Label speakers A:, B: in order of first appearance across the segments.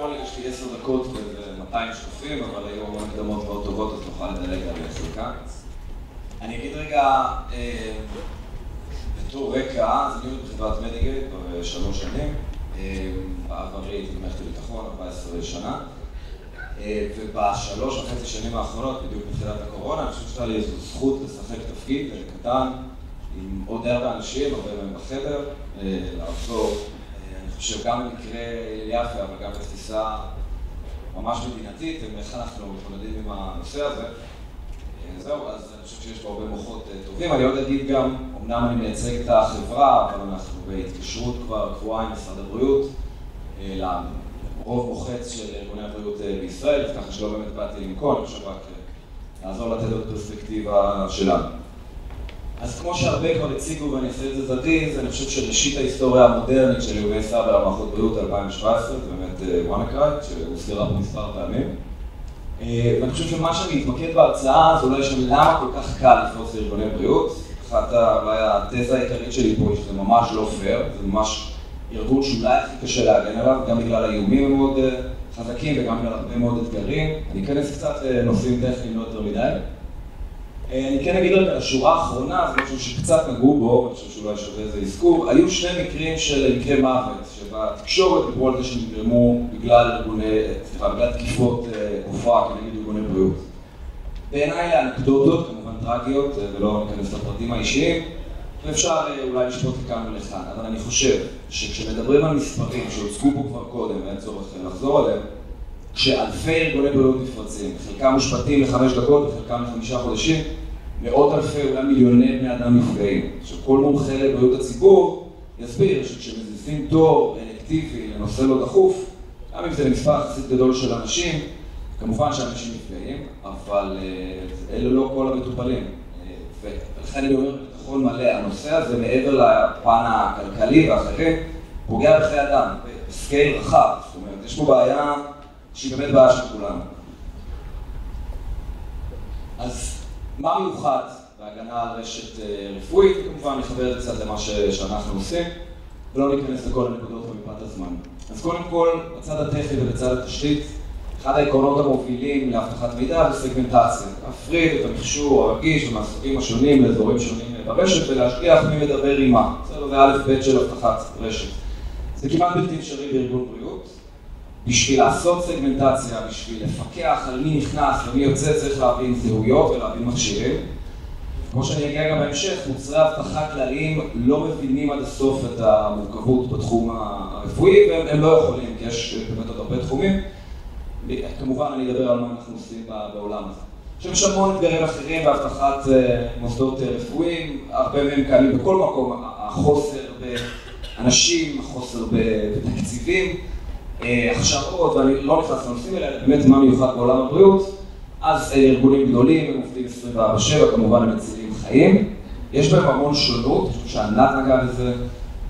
A: הכל יש לי עשר דקות ו-200 שקופים, אבל היו המון הקדמות מאוד טובות, אז נוכל לדלג על חלקם. אני אגיד רגע, אה, בתור רקע, אז אני עובד בחברת מדיגייט כבר שלוש שנים. אה, בעברי הייתי במערכת הביטחון, 14 שנה. אה, ובשלוש וחצי שנים האחרונות, בדיוק בתחילת הקורונה, אני חושב שהייתה לי איזו זכות לשחק תפקיד קטן עם עוד הרבה אנשים, הרבה מהם בחדר, לעזור חושב גם במקרה יפה, אבל גם בתפיסה ממש מדינתית, איך אנחנו מתמודדים עם הנושא הזה. זהו, אז אני חושב שיש פה הרבה מוחות אה, טובים. אני עוד אגיד גם, אמנם אני מייצג את החברה, אבל אנחנו בהתקשרות כבר קבועה עם משרד הבריאות, אה, לרוב מוחץ של ארגוני הבריאות אה, בישראל, ככה שלא באמת באתי לנקון, אני חושב רק לעזור לתת עוד פרספקטיבה שלנו. אז כמו שהרבה כבר הציגו ואני אעשה את זה זריז, אני חושב שראשית ההיסטוריה המודרנית של איומי סייבר על בריאות 2017, זה באמת WannaCry, שהוזכרה פה מספר פעמים. אה, ואני חושב שמה שאני אתמקד בהרצאה זה אולי שם למה כל כך קל לפרוץ לארגוני בריאות. אחת אולי התזה העיקרית שלי פה היא שזה ממש לא פייר, זה ממש ארגון שאולי הכי קשה להגן עליו, גם בגלל האיומים המאוד אה, חזקים וגם בגלל הרבה מאוד אתגרים. אני אכנס קצת לנושאים טכניים לא יותר מדי. אה, אני כן אגיד רגע, לשורה האחרונה, זה משהו שקצת נגעו בו, אני חושב שאולי שווה איזה אזכור, היו שני מקרים של מקרי מוות, שבתקשורת דיברו על זה שנגרמו בגלל ארגוני, סליחה, בגלל תקיפות גופה אה, כנגד ארגוני בריאות. בעיניי אלה אנקדוטות, כמובן טרגיות, אה, ולא ניכנס לפרטים האישיים, ואפשר אולי לשפוט לכאן ולכאן, אבל אני חושב שכשמדברים על מספרים שהוצגו פה כבר קודם, ואין צורך לחזור עליהם, כשאלפי ארגוני בריאות נפרצים, חלקם מושפטים לחמש דקות וחלקם לחמישה חודשים, מאות אלפי, אולי מיליוני בני אדם נפגעים. עכשיו, כל מומחה לבריאות הציבור יסביר שכשמזיזים תור אלקטיבי לנושא לא דחוף, גם אם זה למספר יחסית גדול של אנשים, כמובן שאנשים נפגעים, אבל אה, אלה לא כל המטופלים. אה, ולכן אני אומר בביטחון מלא, הנושא הזה מעבר לפן הכלכלי ואחרים, פוגע בחיי אדם, בסקייל רחב. זאת אומרת, יש פה בעיה שהיא באמת בעיה של כולנו. אז מה מיוחד בהגנה על רשת אה, רפואית, וכמובן נחבר קצת למה שאנחנו עושים, ולא ניכנס לכל הנקודות במפת הזמן. אז קודם כל, בצד הטכני ובצד התשתית, אחד העקרונות המובילים לאבטחת מידע זה סגמנטציה. להפריד את המכשור הרגיש ומהסוגים השונים לאזורים שונים ברשת ולהשגיח מי מדבר עם מה. זה א' ב' של אבטחת רשת. זה כמעט בלתי אפשרי בארגון בריאות. בשביל לעשות סגמנטציה, בשביל לפקח על מי נכנס ומי יוצא, צריך להבין זהויות ולהבין מכשירים. כמו שאני אגיע גם בהמשך, מוצרי אבטחה כלליים לא מבינים עד הסוף את המורכבות בתחום הרפואי, והם לא יכולים, כי יש באמת עוד הרבה תחומים. כמובן אני אדבר על מה אנחנו עושים בעולם הזה. יש המון אתגרים אחרים באבטחת אה, מוסדות אה, רפואיים, הרבה מהם קיימים בכל מקום, החוסר באנשים, החוסר בתקציבים. אה, הכשרות, ואני לא נכנס לנושאים האלה, באמת מה מיוחד בעולם הבריאות, אז אה, ארגונים גדולים, הם עובדים 24/7, כמובן הם מצילים חיים. יש בהם המון שונות, אני חושב שענת נגע בזה.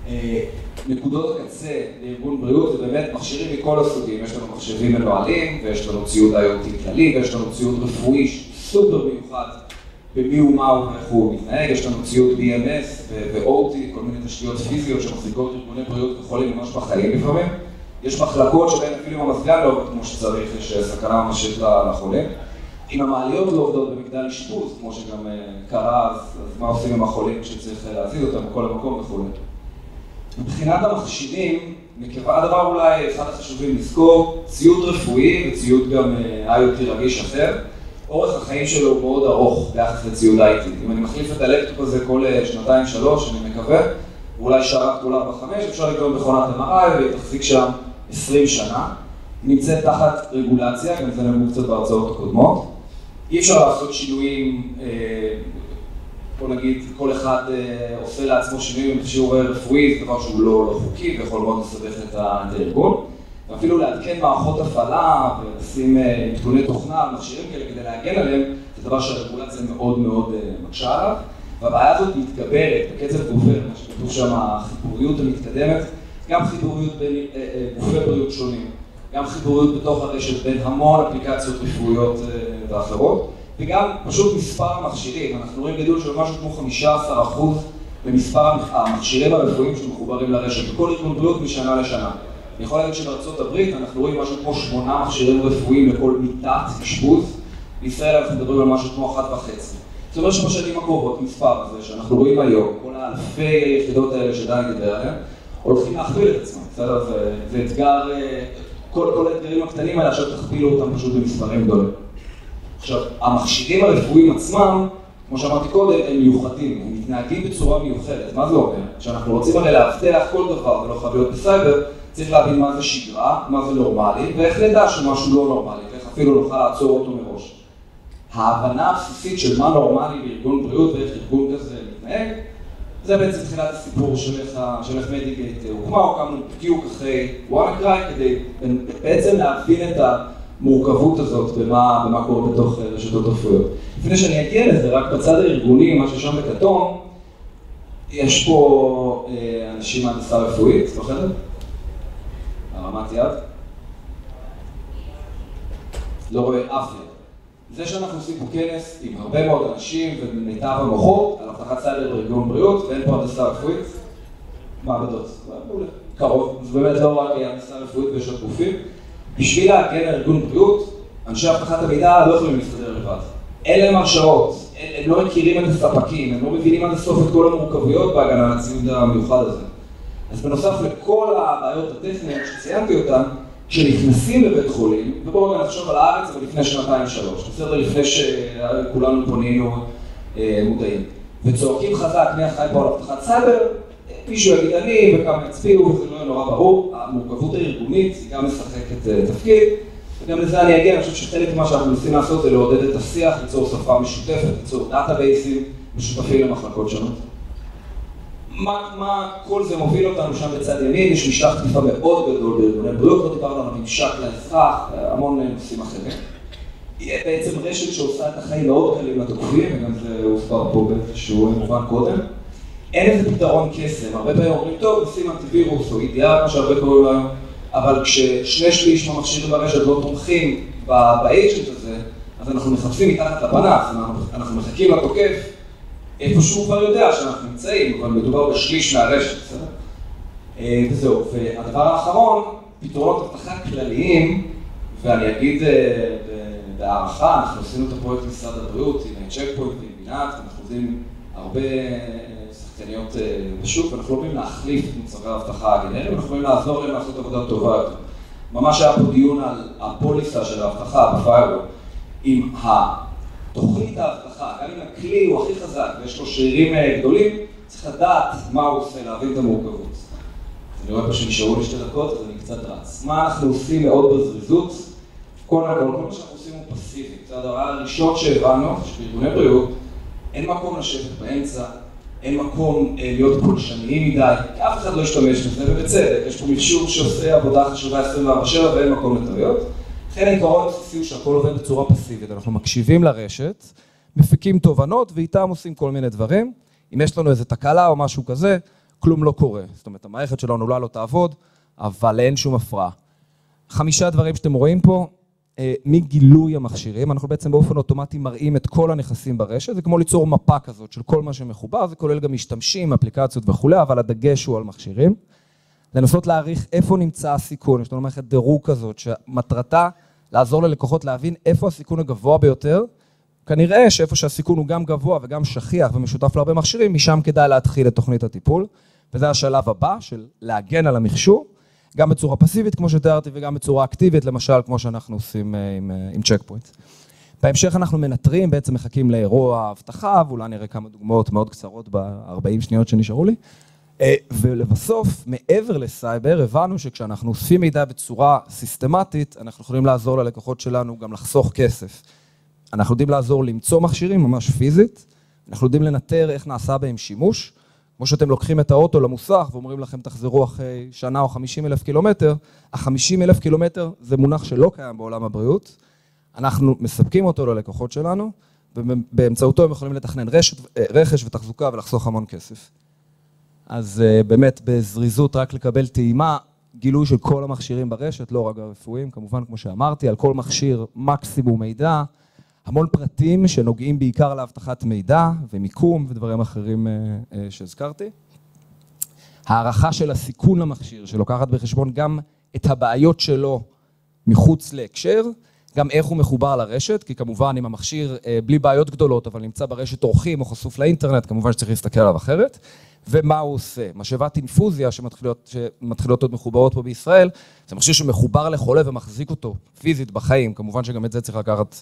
A: אה, נקודות הקצה לארגון בריאות זה באמת מכשירים מכל הסוגים, יש לנו מחשבים מנוהלים, ויש לנו ציוד IoT כללי, ויש לנו ציוד רפואי סופר מיוחד במי הוא מה הוא ואיך הוא מתנהג, יש לנו ציוד BMS ו-OT, כל מיני תשתיות פיזיות שמחזיקות ארגוני בריאות וחולים ממש בחיים לפעמים. יש מחלקות שבהן אפילו אם המזגן לא עובד כמו שצריך, יש אה, סכנה ממשית לחולים. אם המעליות לא עובדות במגדל אשפוז, כמו שגם אה, קרה, אז, אז מה עושים עם החולים כשצריך אה, להזיז אותם בכל המקום וכו'. מבחינת המכשירים, מכיוון הדבר אולי אחד החשובים לזכור, ציוד רפואי וציוד גם IoT רגיש אחר, אורך החיים שלו הוא מאוד ארוך ביחס לציוד IT. אם אני מחליף את הלפטופ הזה כל שנתיים-שלוש, אני מקווה, ואולי שרת כל ארבע חמש, אפשר לקרוא מכונת MRI והיא תחזיק שם 20 שנה, נמצאת תחת רגולציה, גם זה נאמרו קצת בהרצאות הקודמות. אי אפשר לעשות שינויים, אה, בוא נגיד, כל אחד אה, עושה לעצמו שינויים בשיעור רפואי, זה דבר שהוא לא, לא חוקי ויכול מאוד לסבך את הארגון. ואפילו לעדכן מערכות הפעלה ולשים אה, עדכוני תוכנה על מכשירים כאלה כדי להגן עליהם, זה דבר שהרגולציה מאוד מאוד מקשה עליו. והבעיה הזאת מתגברת בקצב גובר, מה שכתוב שם, החיבוריות המתקדמת. גם חיבוריות בין אה, אה, גופי בריאות שונים, גם חיבוריות בתוך הרשת בין המון אפליקציות רפואיות אה, ואחרות, וגם פשוט מספר המכשירים, אנחנו רואים גידול של משהו כמו 15% במספר המכשירים הרפואיים שמחוברים לרשת, בכל ארגון בריאות משנה לשנה. אני יכול להגיד שבארצות הברית אנחנו רואים משהו כמו שמונה מכשירים רפואיים לכל מיטת אשפוז, בישראל אנחנו מדברים על משהו כמו אחת וחצי. זאת אומרת שבשנים הקרובות, מספר הזה שאנחנו רואים היום, כל האלפי היחידות האלה שדני דיבר עליהן, הולכים להכפיל את עצמם, בסדר? זה, זה אתגר, אה, כל, כל האתגרים הקטנים האלה, עכשיו תכפילו אותם פשוט במספרים גדולים. עכשיו, המכשירים הרפואיים עצמם, כמו שאמרתי קודם, הם מיוחדים, הם מתנהגים בצורה מיוחדת. מה זה אומר? כשאנחנו רוצים הרי לאבטח כל דבר ולא להיות בסייבר, צריך להבין מה זה שגרה, מה זה נורמלי, ואיך נדע שמשהו לא נורמלי, ואיך אפילו נוכל לעצור אותו מראש. ההבנה הבסיסית של מה נורמלי בארגון בריאות ואיך ארגון כזה מתנהג, זה בעצם תחילת הסיפור של איך מדיגייט הוקמה, הוקמנו בדיוק אחרי וואנקריי, כדי בעצם להבין את המורכבות הזאת במה קורה בתוך רשתות רפואיות. לפני שאני אגיע לזה, רק בצד הארגוני, מה ששם בכתום, יש פה אה, אנשים מהנדסה רפואית, בחדר? הרמת יד? לא רואה אף יד. זה שאנחנו עושים פה כנס עם הרבה מאוד אנשים ומיטב המוחות על אבטחת סייבר בארגון בריאות ואין פה הנדסה רפואית, מעבדות, קרוב, זה באמת לא רק הנדסה רפואית ויש עוד גופים. בשביל להגן על ארגון בריאות, אנשי אבטחת המידע לא יכולים להסתדר לבד. אין להם הרשאות, הם לא מכירים את הספקים, הם לא מבינים עד הסוף את כל המורכבויות בהגנה על הציוד המיוחד הזה. אז בנוסף לכל הבעיות הטכניות שציינתי אותן, כשנכנסים לבית חולים, ובואו נחשוב על הארץ, אבל לפני שנתיים שלוש, בסדר? לפני שכולנו פה נהיינו אה, מודעים. וצועקים חזק, מי אחראי פה על אבטחת סייבר, מישהו יגיד אני, וכמה יצביעו, וזה לא יהיה נורא ברור. המורכבות הארגונית היא גם משחקת אה, תפקיד, וגם לזה אני אגיע, אני חושב שחלק ממה שאנחנו מנסים לעשות זה לעודד את השיח, ליצור שפה משותפת, ליצור databaseים משותפים למחלקות שונות. מה, מה כל זה מוביל אותנו שם בצד ימין, יש משטח תקיפה מאוד גדול בארגוני בריאות, לא דיברנו על הממשק לאזרח, המון נושאים אחרים. יהיה בעצם רשת שעושה את החיים מאוד קלים לתוקפים, וגם זה הוסבר פה באיזשהו מובן קודם. אין איזה פתרון קסם, הרבה פעמים אומרים, טוב, נשים אנטיווירוס או אידיאל, מה שהרבה קוראים לו היום, אבל כששני שליש מהמכשירים ברשת לא תומכים באייג'נט הזה, אז אנחנו מחפשים מתחת לפנס, אנחנו מחכים לתוקף. איפה שהוא כבר יודע שאנחנו נמצאים, אבל מדובר בשליש מהרשת, בסדר? אה, וזהו, והדבר האחרון, פתרונות אבטחה כלליים, ואני אגיד אה, בהערכה, אנחנו עשינו את הפרויקט משרד הבריאות עם צ'ק פוינט ועם בינת, אנחנו עובדים הרבה אה, שחקניות בשוק, ואנחנו לא יכולים להחליף את מוצרי האבטחה הגנריים, אנחנו יכולים לעזור להם לעשות עבודה טובה יותר. ממש היה פה דיון על הפוליסה של האבטחה בפיירוול, עם ה... תוכנית האבטחה, גם אם הכלי הוא הכי חזק ויש לו שרירים אה, גדולים, צריך לדעת מה הוא עושה, להבין את המורכבות. אני רואה פה שנשארו לי שתי דקות, אז אני קצת רץ. מה אנחנו עושים מאוד בזריזות? כל הכל, כל מה שאנחנו עושים הוא פסיבי. זה הדבר הראשון שהבנו, שבארגוני בריאות אין מקום לשבת באמצע, אין מקום אה, להיות פולשניים מדי, כי אף אחד לא ישתמש בזה, ובצדק, יש פה מכשור שעושה עבודה חשובה 24/7 ואין מקום לטעויות. לכן העיקרון הבסיסי הוא שהכל עובד בצורה פסיבית, אנחנו מקשיבים לרשת, מפיקים תובנות ואיתם עושים כל מיני דברים. אם יש לנו איזו תקלה או משהו כזה, כלום לא קורה. זאת אומרת, המערכת שלנו אולי לא תעבוד, אבל אין שום הפרעה. חמישה דברים שאתם רואים פה, אה, מגילוי המכשירים, אנחנו בעצם באופן אוטומטי מראים את כל הנכסים ברשת, זה כמו ליצור מפה כזאת של כל מה שמחובר, זה כולל גם משתמשים, אפליקציות וכולי, אבל הדגש הוא על מכשירים. לנסות להעריך איפה נמצא הסיכון, יש לנו מערכת דירוג כזאת, שמטרתה לעזור ללקוחות להבין איפה הסיכון הגבוה ביותר. כנראה שאיפה שהסיכון הוא גם גבוה וגם שכיח ומשותף להרבה מכשירים, משם כדאי להתחיל את תוכנית הטיפול. וזה השלב הבא של להגן על המכשור, גם בצורה פסיבית, כמו שתיארתי, וגם בצורה אקטיבית, למשל, כמו שאנחנו עושים אה, עם, אה, עם צ'ק פוינט. בהמשך אנחנו מנטרים, בעצם מחכים לאירוע האבטחה, ואולי נראה כמה דוגמאות מאוד קצרות ב-40 שניות שנשארו לי. אה, ולבסוף, מעבר לסייבר, הבנו שכשאנחנו אוספים מידע בצורה סיסטמטית, אנחנו יכולים לעזור ללקוחות שלנו גם לחסוך כסף. אנחנו יודעים לעזור למצוא מכשירים ממש פיזית, אנחנו יודעים לנטר איך נעשה בהם שימוש. כמו שאתם לוקחים את האוטו למוסך ואומרים לכם תחזרו אחרי שנה או 50 אלף קילומטר, ה-50 אלף קילומטר זה מונח שלא קיים בעולם הבריאות. אנחנו מספקים אותו ללקוחות שלנו, ובאמצעותו הם יכולים לתכנן רשת, אה, רכש ותחזוקה ולחסוך המון כסף. אז uh, באמת בזריזות רק לקבל טעימה, גילוי של כל המכשירים ברשת, לא רק הרפואיים, כמובן, כמו שאמרתי, על כל מכשיר מקסימום מידע, המון פרטים שנוגעים בעיקר לאבטחת מידע ומיקום ודברים אחרים uh, uh, שהזכרתי. הערכה של הסיכון למכשיר, שלוקחת בחשבון גם את הבעיות שלו מחוץ להקשר, גם איך הוא מחובר לרשת, כי כמובן אם המכשיר בלי בעיות גדולות, אבל נמצא ברשת אורחים או חשוף לאינטרנט, כמובן שצריך להסתכל עליו אחרת. ומה הוא עושה? משאבת אינפוזיה שמתחילות, שמתחילות להיות מחוברות פה בישראל, זה מכשיר שמחובר לחולה ומחזיק אותו פיזית בחיים, כמובן שגם את זה צריך לקחת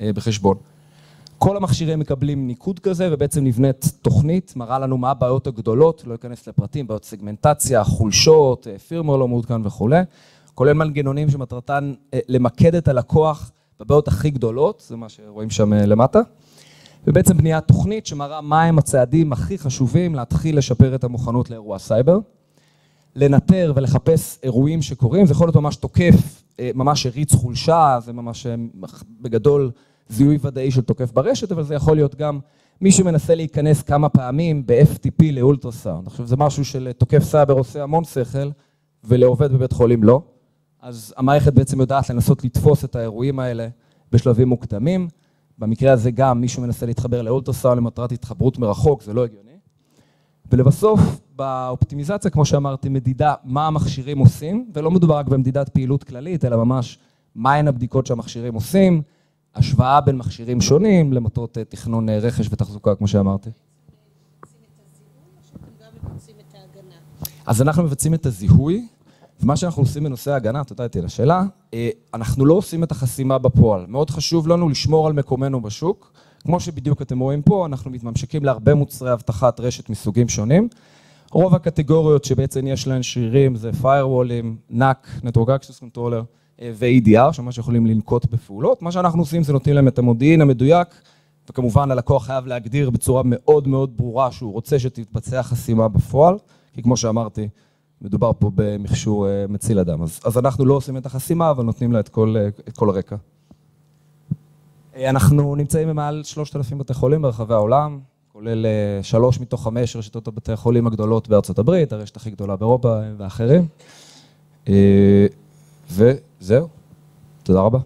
A: בחשבון. כל המכשירים מקבלים ניקוד כזה ובעצם נבנית תוכנית, מראה לנו מה הבעיות הגדולות, לא אכנס לפרטים, בעיות סגמנטציה, חולשות, פירמר לא מעודכן וכולי, כולל מנגנונים שמטרתן למקד את הלקוח בבעיות הכי גדולות, זה מה שרואים שם למטה. ובעצם בניית תוכנית שמראה מהם הצעדים הכי חשובים להתחיל לשפר את המוכנות לאירוע סייבר. לנטר ולחפש אירועים שקורים, זה יכול להיות ממש תוקף, ממש הריץ חולשה, זה ממש בגדול זיהוי ודאי של תוקף ברשת, אבל זה יכול להיות גם מי שמנסה להיכנס כמה פעמים ב-FTP לאולטרסאונד. עכשיו זה משהו של תוקף סייבר עושה המון שכל, ולעובד בבית חולים לא. אז המערכת בעצם יודעת לנסות לתפוס את האירועים האלה בשלבים מוקדמים. במקרה הזה גם מישהו מנסה להתחבר לאולטרסאונד למטרת התחברות מרחוק, זה לא הגיוני. ולבסוף, באופטימיזציה, כמו שאמרתי, מדידה מה המכשירים עושים, ולא מדובר רק במדידת פעילות כללית, אלא ממש מהן הבדיקות שהמכשירים עושים, השוואה בין מכשירים שונים למטרות תכנון רכש ותחזוקה, כמו שאמרתי. אז אנחנו מבצעים את הזיהוי, ומה שאנחנו עושים בנושא ההגנה, תודה איתי לשאלה, אנחנו לא עושים את החסימה בפועל. מאוד חשוב לנו לשמור על מקומנו בשוק. כמו שבדיוק אתם רואים פה, אנחנו מתממשקים להרבה מוצרי אבטחת רשת מסוגים שונים. רוב הקטגוריות שבעצם יש להן שרירים זה firewallים, NAC, Network Access Controller, ו-EDR, שממש יכולים לנקוט בפעולות. מה שאנחנו עושים זה נותנים להם את המודיעין המדויק, וכמובן הלקוח חייב להגדיר בצורה מאוד מאוד ברורה שהוא רוצה שתתבצע חסימה בפועל, כי כמו שאמרתי, מדובר פה במכשור מציל אדם. אז אנחנו לא עושים את החסימה, אבל נותנים לה את כל הרקע. אנחנו נמצאים במעל 3,000 בתי חולים ברחבי העולם, כולל שלוש מתוך חמש רשתות הבתי החולים הגדולות בארצות הברית, הרשת הכי גדולה באירופה ואחרים. וזהו, תודה רבה.